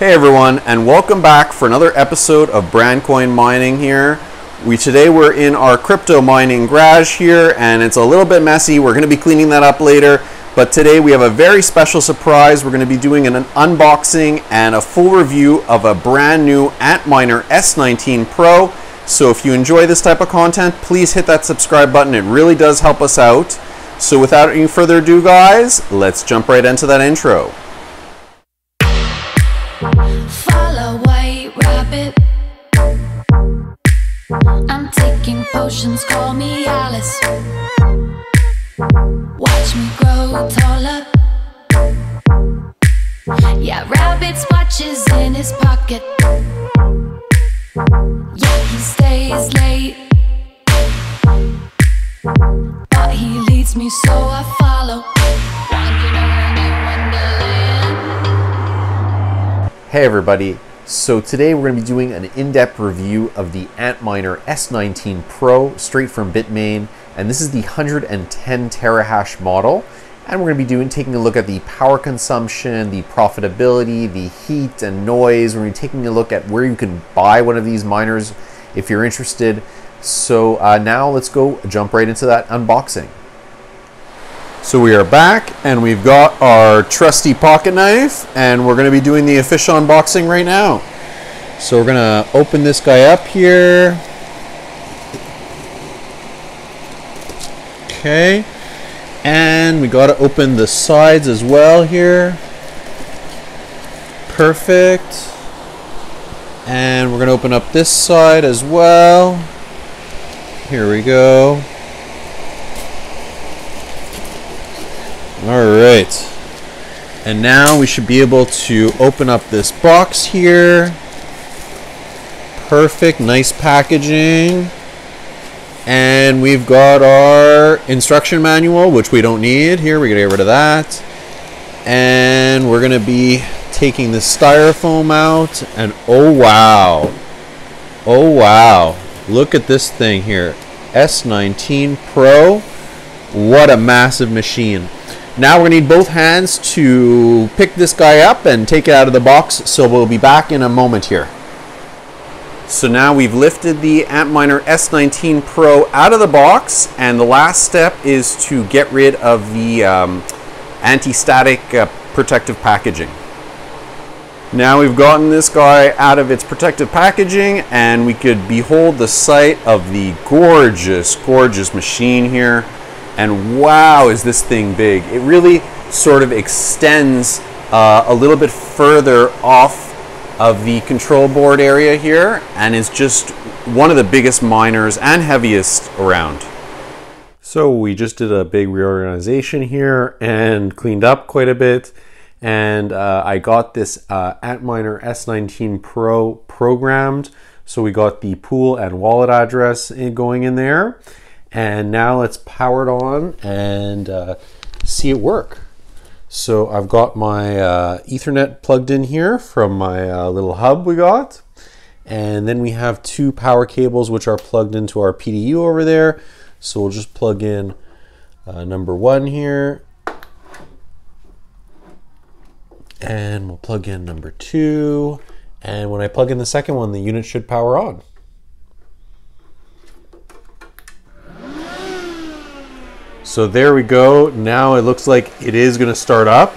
Hey everyone, and welcome back for another episode of Brandcoin Mining here. We today we're in our crypto mining garage here, and it's a little bit messy. We're going to be cleaning that up later. But today we have a very special surprise. We're going to be doing an unboxing and a full review of a brand new Antminer S19 Pro. So if you enjoy this type of content, please hit that subscribe button. It really does help us out. So without any further ado, guys, let's jump right into that intro. Taking call me Alice. Watch me grow taller. Yeah, rabbit's watches in his pocket. Yeah, he stays late. But he leads me, so I follow. Wandering around in Wonderland. Hey everybody, so today we're going to be doing an in-depth review of the Antminer S19 Pro straight from Bitmain and this is the 110 terahash model and we're going to be doing taking a look at the power consumption, the profitability, the heat and noise. We're going to be taking a look at where you can buy one of these miners if you're interested. So uh, now let's go jump right into that unboxing. So we are back and we've got our trusty pocket knife and we're going to be doing the official unboxing right now. So we're going to open this guy up here. Okay. And we got to open the sides as well here. Perfect. And we're going to open up this side as well. Here we go. All right. And now we should be able to open up this box here. Perfect, nice packaging. And we've got our instruction manual, which we don't need. Here, we're gonna get rid of that. And we're gonna be taking the styrofoam out. And oh wow. Oh wow. Look at this thing here. S19 Pro. What a massive machine. Now we're gonna need both hands to pick this guy up and take it out of the box. So we'll be back in a moment here. So now we've lifted the Antminer S19 Pro out of the box and the last step is to get rid of the um, anti-static uh, protective packaging. Now we've gotten this guy out of its protective packaging and we could behold the sight of the gorgeous, gorgeous machine here. And wow, is this thing big. It really sort of extends uh, a little bit further off of the control board area here and is just one of the biggest miners and heaviest around. So we just did a big reorganization here and cleaned up quite a bit and uh, I got this uh, Antminer S19 Pro programmed so we got the pool and wallet address going in there and now let's power it on and uh, see it work. So I've got my uh, Ethernet plugged in here from my uh, little hub we got. And then we have two power cables which are plugged into our PDU over there. So we'll just plug in uh, number one here. And we'll plug in number two. And when I plug in the second one, the unit should power on. So there we go. Now it looks like it is going to start up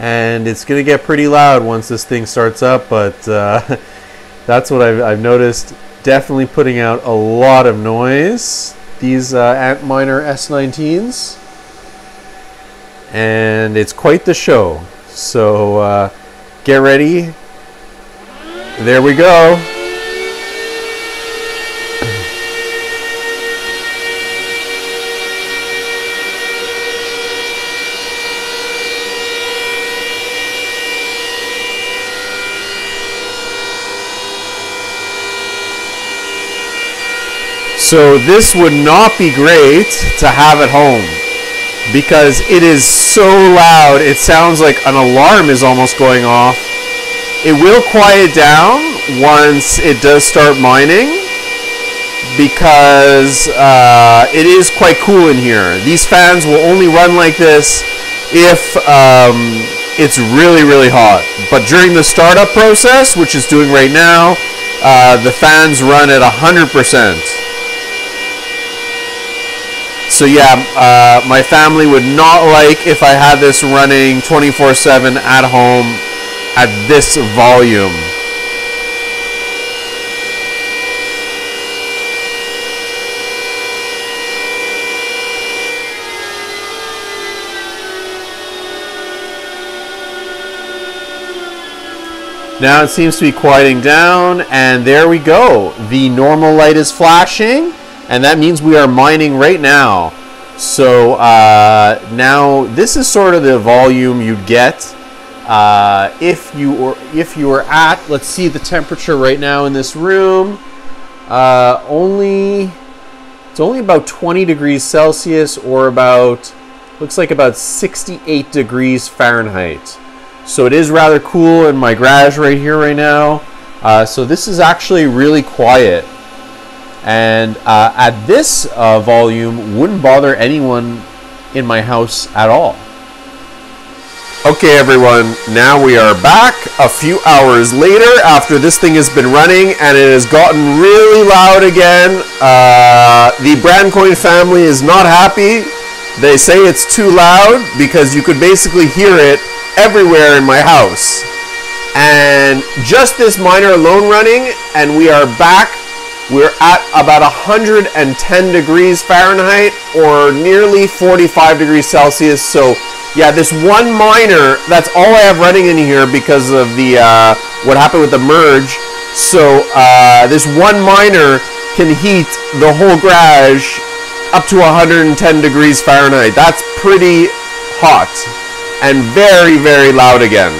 and it's going to get pretty loud once this thing starts up, but uh, that's what I've, I've, noticed. Definitely putting out a lot of noise. These uh, Antminer S19s. And it's quite the show. So uh, get ready. There we go. So this would not be great to have at home because it is so loud. It sounds like an alarm is almost going off. It will quiet down once it does start mining because uh, it is quite cool in here. These fans will only run like this if um, it's really, really hot. But during the startup process, which is doing right now, uh, the fans run at 100%. So yeah, uh, my family would not like if I had this running 24/7 at home at this volume. Now it seems to be quieting down, and there we go. The normal light is flashing, and that means we are mining right now. So uh, now this is sort of the volume you'd get uh, if you were if you were at. Let's see the temperature right now in this room. Uh, only it's only about 20 degrees Celsius, or about looks like about 68 degrees Fahrenheit. So it is rather cool in my garage right here right now. Uh, so this is actually really quiet. And uh, at this uh, volume, wouldn't bother anyone in my house at all. Okay, everyone, now we are back a few hours later after this thing has been running and it has gotten really loud again. Uh, the Brandcoin family is not happy. They say it's too loud because you could basically hear it everywhere in my house. And just this miner alone running, and we are back. We're at about 110 degrees Fahrenheit or nearly 45 degrees Celsius. So, yeah, this one miner, that's all I have running in here because of the uh, what happened with the merge. So, uh, this one miner can heat the whole garage up to 110 degrees Fahrenheit. That's pretty hot and very, very loud again.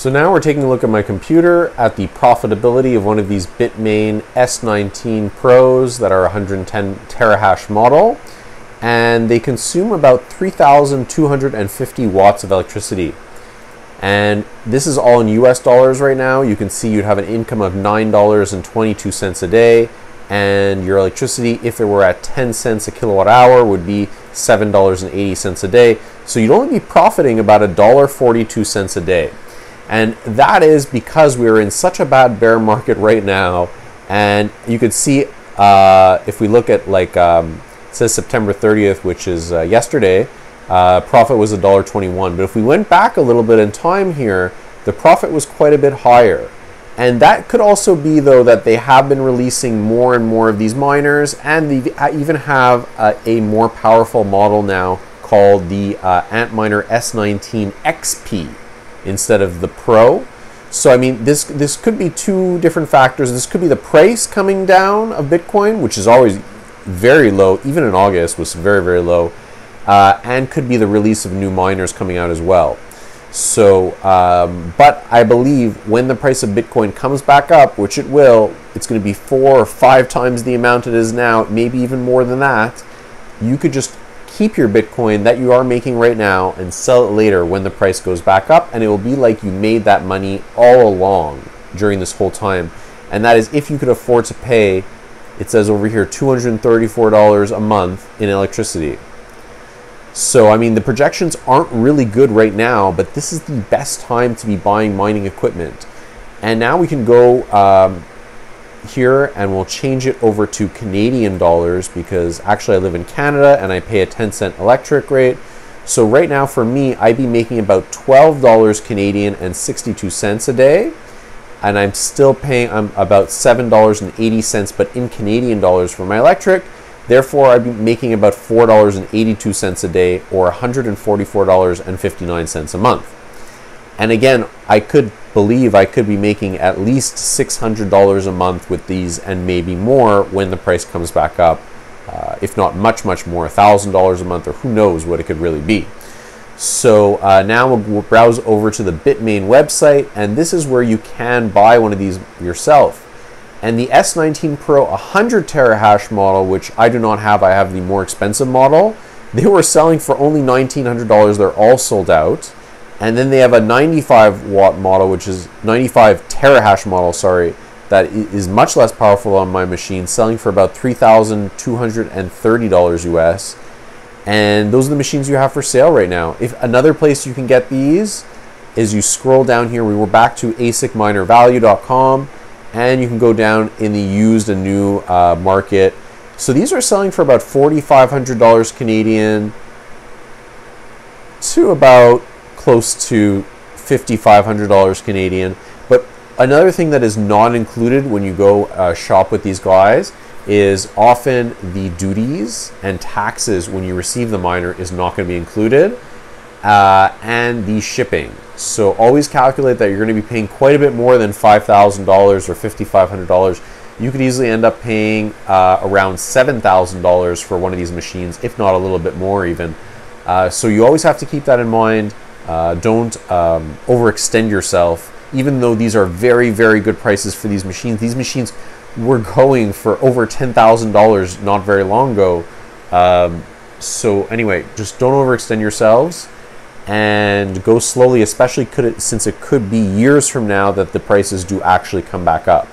So now we're taking a look at my computer at the profitability of one of these Bitmain S19 Pros that are 110 terahash model and they consume about 3,250 watts of electricity. And this is all in US dollars right now. You can see you'd have an income of $9.22 a day and your electricity, if it were at 10 cents a kilowatt hour, would be $7.80 a day. So you'd only be profiting about $1.42 a day. And that is because we're in such a bad bear market right now. And you could see uh, if we look at like um, says September 30th, which is uh, yesterday, uh, profit was $1.21. But if we went back a little bit in time here, the profit was quite a bit higher. And that could also be, though, that they have been releasing more and more of these miners, and they even have uh, a more powerful model now called the uh, Antminer S19 XP instead of the Pro. So I mean, this this could be two different factors. This could be the price coming down of Bitcoin, which is always very low, even in August was very very low, uh, and could be the release of new miners coming out as well. So, um, but I believe when the price of Bitcoin comes back up, which it will, it's going to be four or five times the amount it is now, maybe even more than that. You could just keep your Bitcoin that you are making right now and sell it later when the price goes back up, and it will be like you made that money all along during this whole time. And that is if you could afford to pay, it says over here, $234 a month in electricity. So, I mean, the projections aren't really good right now, but this is the best time to be buying mining equipment. And now we can go um, here and we'll change it over to Canadian dollars because actually I live in Canada and I pay a 10 cent electric rate. So right now for me, I'd be making about $12 Canadian and 62 cents a day. And I'm still paying I'm about $7.80, but in Canadian dollars for my electric. Therefore, I'd be making about $4.82 a day or $144.59 a month. And again, I could believe I could be making at least $600 a month with these and maybe more when the price comes back up, uh, if not much, much more, $1,000 a month, or who knows what it could really be. So uh, now we'll browse over to the Bitmain website, and this is where you can buy one of these yourself. And the S19 Pro 100 terahash model, which I do not have, I have the more expensive model, they were selling for only $1,900. They're all sold out. And then they have a 95 watt model, which is 95 terahash model, sorry, that is much less powerful on my machine, selling for about $3,230 US. And those are the machines you have for sale right now. If another place you can get these is you scroll down here, we were back to asicminervalue.com and you can go down in the used and new uh, market. So these are selling for about $4,500 Canadian to about close to $5,500 Canadian. But another thing that is not included when you go uh, shop with these guys is often the duties and taxes when you receive the miner is not going to be included uh, and the shipping. So always calculate that you're going to be paying quite a bit more than $5,000 or $5,500. You could easily end up paying uh, around $7,000 for one of these machines, if not a little bit more even. Uh, so you always have to keep that in mind. Uh, don't um, overextend yourself. Even though these are very, very good prices for these machines, these machines were going for over $10,000 not very long ago. Um, so anyway, just don't overextend yourselves and go slowly, especially it, since it could be years from now that the prices do actually come back up.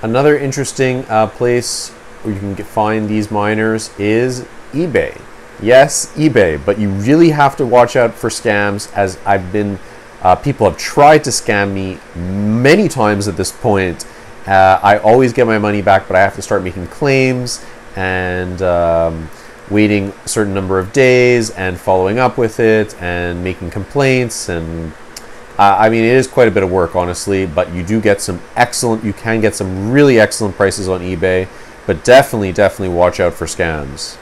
Another interesting uh, place where you can get, find these miners is eBay. Yes, eBay, but you really have to watch out for scams as I've been, uh, people have tried to scam me many times at this point. Uh, I always get my money back, but I have to start making claims and um, waiting a certain number of days and following up with it and making complaints and uh, I mean it is quite a bit of work honestly but you do get some excellent you can get some really excellent prices on eBay but definitely definitely watch out for scams.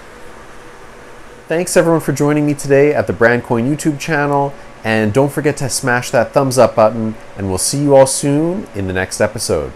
Thanks everyone for joining me today at the Brandcoin YouTube channel and don't forget to smash that thumbs up button and we'll see you all soon in the next episode.